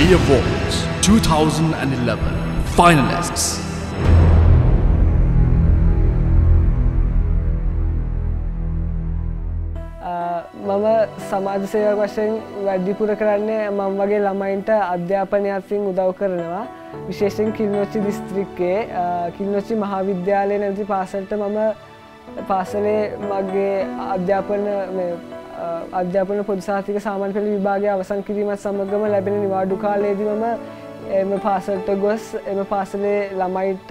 V Awards 2011 finalists. Uh, මම සමාජ සේව වශයෙන් වැඩිපුර කරන්නේ මං වගේ ළමයින්ට අධ්‍යාපනයත්සින් උදව් කරනවා විශේෂෙන් කිල්නොච්චි දිස්ත්‍රික්කේ uh, කිල්නොච්චි මහාවිද්‍යාලය නැති පාසල්ට මම පාසලේ මගේ අධ්‍යාපන අධ්‍යාපන පොදසාතික සාමන් පෙළ විභාගය අවසන් කිරීමත් සමගම ලැබෙන නිවාඩු කාලයේදීම එම පාසල්ට ගොස් එම පාසලේ ළමයිට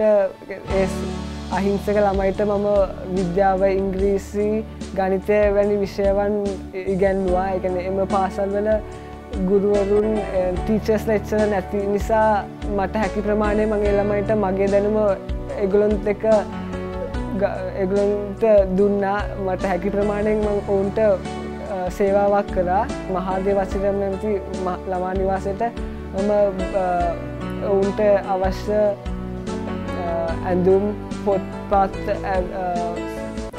අහිංසක ළමයිට මම විද්‍යාව ඉංග්‍රීසි ගනිතය වැනි විෂයවන් ඉගැන්වා එකන එම පාසල්වල ගුරුවරුන් ටීචස් ලෙච්චර නැති නිසා මට හැකි ප්‍රමාණය මගේ ළමයිට මගේ දැනුම එගුලොන්ත් එක එගුලන්ට දුන්නා. මට හැකි ප්‍රමාණයෙන් ඔවුන්ට සේවාවක් කරා මහාදය වචරම් නැති ළමා නිවාසයට. මම ඔවුන්ට අවශ්‍ය ඇඳුම් පොත්පත්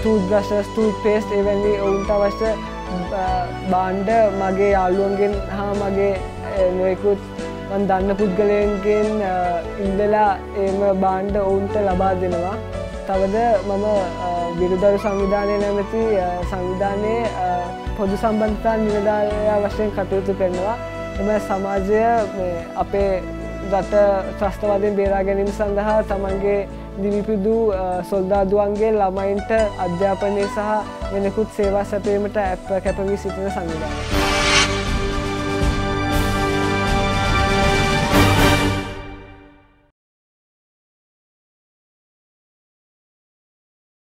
තූද්‍රශ ස්තූත් පේස්ට එවැනි ඔවුන්ට අවශ්‍ය බාණ්ඩ මගේ යාළුවන්ගෙන් හා මගේ නොයකුත් වන් දන්න පුද්ගලයන්ගෙන් ඉන්දලා ඒම බාණ්ඩ ඔවුන්ට ලබා දෙනවා. තවද මම විරුදරු සංවිධානය නැමති සංවිධානයේ පොදු සම්බන්ධතා නිලධාරයා වශයෙන් කටයුතු කරනවා එම සමාජය අපේ රට ත්‍රස්තවාදයෙන් බේරා ගැනීම සඳහා තමන්ගේ දිවිපිදු සොල්දාදුවන්ගේ ළමයින්ට අධ්‍යාපනය සහ වෙනකුත් සේවා සැපීමට ඇප කැපවී සිටින සංවිධානය.